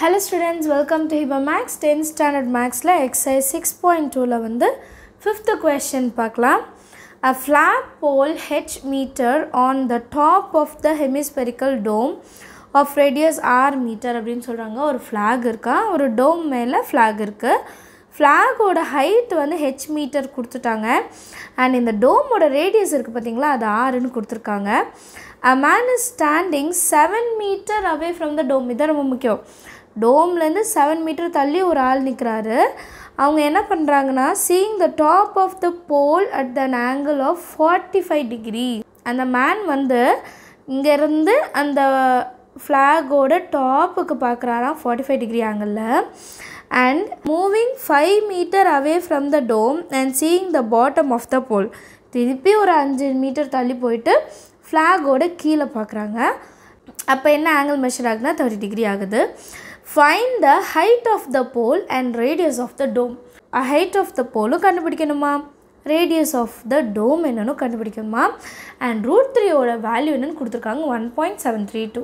Hello students welcome to Hiba maths tenth standard மேக்ஸில் exercise six point டூவில் வந்து fifth question பார்க்கலாம். A flag pole H metre on the top of the hemispherical dome of radius R metre அப்படின்னு சொல்கிறாங்க ஒரு flag இருக்கா? ஒரு டோம் மேலே ஃப்ளாக் இருக்குது ஃப்ளாகோட ஹைட் வந்து ஹெச் மீட்டர் கொடுத்துட்டாங்க. அண்ட் இந்த டோமோட ரேடியஸ் இருக்குது பார்த்தீங்களா? அது ஆறுன்னு கொடுத்துருக்காங்க. A man is standing seven metre away from the dome இதான் ரொம்ப முக்கியம். டோம்லேருந்து செவன் மீட்டர் தள்ளி ஒரு ஆள் நிற்கிறாரு அவங்க என்ன பண்ணுறாங்கன்னா seeing the top of the pole at an angle of forty five degree அந்த மேன் வந்து இங்கேருந்து அந்த ஃப்ளாகோட டாப்புக்கு பார்க்குறாராம் ஃபார்ட்டி ஃபைவ் டிகிரி ஆங்கிளில் and moving five metre away from the dome and seeing the bottom of the pole திருப்பி ஒரு அஞ்சு மீட்டர் தள்ளி போயிட்டு ஃப்ளாகோட கீழே பார்க்குறாங்க. அப்போ என்ன ஆங்கிள் மெஷர் ஆகுதுன்னா தேர்ட்டி டிகிரி ஆகுது. Find the height of the pole and radius of the dome height of the போலும் கண்டுபிடிக்கணுமா? ரேடியஸ் ஆஃப் த டோம் என்னன்னு கண்டுபிடிக்கணுமா? அண்ட் ரூட் த்ரீயோட வேல்யூ என்னன்னு கொடுத்துருக்காங்க. One point seven three two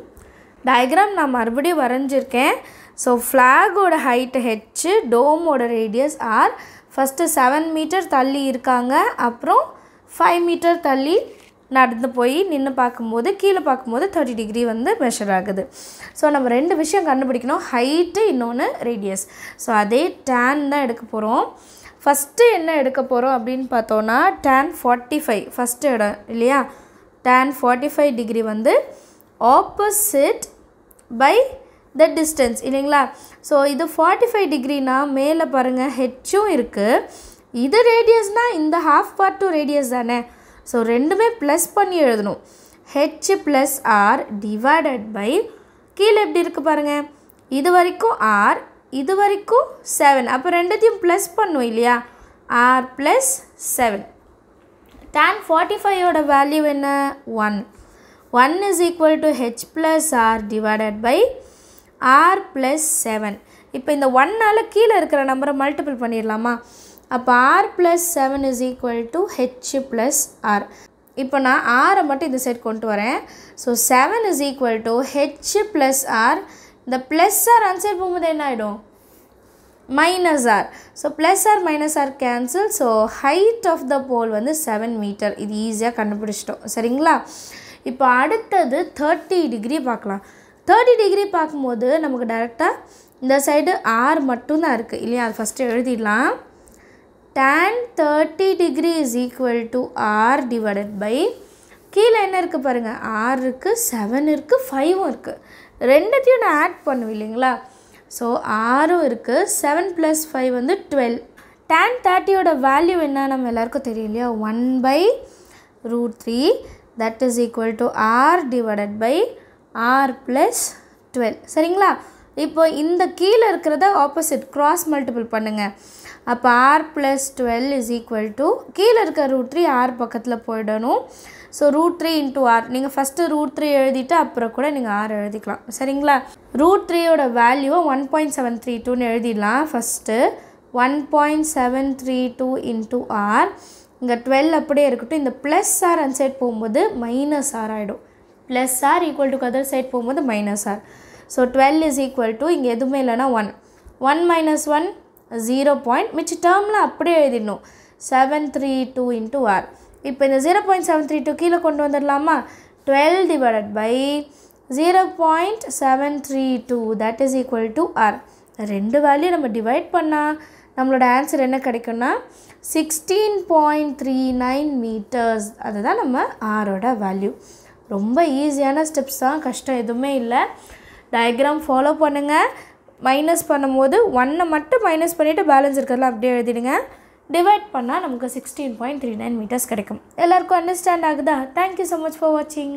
diagram நான் மறுபடியும் வரைஞ்சிருக்கேன். ஸோ ஃப்ளாகோட height H டோமோட radius R first seven metre தள்ளி இருக்காங்க. அப்புறம் ஃபைவ் மீட்டர் தள்ளி நடந்து போய் நின்று பார்க்கும்போது கீழே பார்க்கும்போது தேர்ட்டி டிகிரி வந்து மெஷர் ஆகுது. ஸோ நம்ம ரெண்டு விஷயம் கண்டுபிடிக்கணும். ஹைட்டு இன்னொன்று ரேடியஸ் ஸோ அதே டேன் தான் எடுக்க போகிறோம் ஃபஸ்ட்டு என்ன எடுக்க போகிறோம் அப்படின்னு பார்த்தோன்னா டேன் ஃபார்ட்டி ஃபைவ் ஃபஸ்ட்டு இடம் இல்லையா? டேன் ஃபார்ட்டி ஃபைவ் டிகிரி வந்து ஆப்போசிட் பை த டிஸ்டன்ஸ் இல்லைங்களா? ஸோ இது ஃபார்ட்டி ஃபைவ் டிகிரினா மேலே பாருங்கள் ஹெச்சும் இருக்குது இது ரேடியஸ்னால் இந்த ஹாஃப் பார்ட் டூ ரேடியஸ் தானே? ஸோ ரெண்டுமே ப்ளஸ் பண்ணி எழுதணும். H plus R divided by கீழே எப்படி இருக்குது பாருங்கள் இது வரைக்கும் ஆர் இது வரைக்கும் செவன் அப்போ ரெண்டுத்தையும் ப்ளஸ் பண்ணும் இல்லையா? R plus seven tan forty ஃபைவோட value என்ன? One one is equal to H plus R divided by R plus seven இப்போ இந்த ஒன்னால் கீழே இருக்கிற நம்பரை மல்டிபிள் பண்ணிடலாமா? அப்போ R plus seven is equal to H plus R இப்போ நான் ஆரை மட்டும் இந்த சைட் கொண்டு வரேன். So seven is equal to H plus R இந்த ப்ளஸ் ஆர் அந்த சைட் போகும்போது என்ன ஆகிடும் minus R so plus R minus R cancel so height of the pole வந்து செவன் மீட்டர் இது ஈஸியாக கண்டுபிடிச்சிட்டோம். சரிங்களா? இப்போ அடுத்தது தேர்ட்டி டிகிரி பார்க்கலாம். தேர்ட்டி டிகிரி பார்க்கும்போது நமக்கு டேரெக்டாக இந்த சைடு ஆர் மட்டும்தான் இருக்குது இல்லையா? அது ஃபஸ்ட்டு எழுதிடலாம். Tan thirty degree is equal to R divided by கீழே என்ன இருக்குது பாருங்கள் ஆறு இருக்குது செவன் இருக்குது ஃபைவும் இருக்குது ரெண்டுத்தையும் நான் ஆட் பண்ணுவேன் இல்லைங்களா? ஸோ ஆறும் இருக்குது செவன் ப்ளஸ் ஃபைவ் வந்து டுவெல் டேன் தேர்ட்டியோட வேல்யூ என்ன? நம்ம எல்லாருக்கும் தெரியும் இல்லையா? One by root three that is equal to R divided by R plus twelve சரிங்களா? இப்போ இந்த கீழே இருக்கிறத ஆப்போசிட் க்ராஸ் மல்டிபிள் பண்ணுங்கள் அப்போ R plus twelve is equal to கீழே இருக்க ரூட் த்ரீ ஆர் பக்கத்தில் போயிடணும். So root three into R நீங்கள் ஃபஸ்ட்டு ரூட் த்ரீ எழுதிட்டு அப்புறம் கூட நீங்கள் ஆர் எழுதிக்கலாம். சரிங்களா? ரூட் த்ரீயோட வேல்யூவை ஒன் பாயிண்ட் செவன் த்ரீ டூன்னு எழுதிடலாம். First one point seven three two into R இங்கே டுவெல் அப்படியே இருக்கட்டும். இந்த ப்ளஸ் ஆர் அந்த சைட் போகும்போது மைனஸ் ஆர் ஆகிடும் plus R equal to other side போகும்போது minus R so twelve is equal to இங்கே எதுவுமே இல்லைனா one one minus one zero point மிச்ச டேர்மில் அப்படியே எழுதிடணும். Seven three two into R இப்போ இந்த zero point seven three two கீழே கொண்டு வந்துடலாமா? Twelve divided by zero point seven three two that is equal to R ரெண்டு வேல்யூ நம்ம டிவைட் பண்ணால் நம்மளோட ஆன்சர் என்ன கிடைக்கும்னா sixteen point three nine metres அதுதான் நம்ம ஆரோட வேல்யூ ரொம்ப ஈஸியான ஸ்டெப்ஸ் தான். கஷ்டம் எதுவுமே இல்லை. டயக்ராம் ஃபாலோ பண்ணுங்கள் மைனஸ் பண்ணும்போது ஒன்னை மட்டும் மைனஸ் பண்ணிவிட்டு பேலன்ஸ் இருக்கிறதுலாம் அப்படியே எழுதிடுங்க. டிவைட் பண்ணால் நமக்கு sixteen point three nine metres கிடைக்கும். எல்லாருக்கும் அண்டர்ஸ்டாண்ட் ஆகுதா? தேங்க்யூ ஸோ மச் ஃபார் வாட்சிங்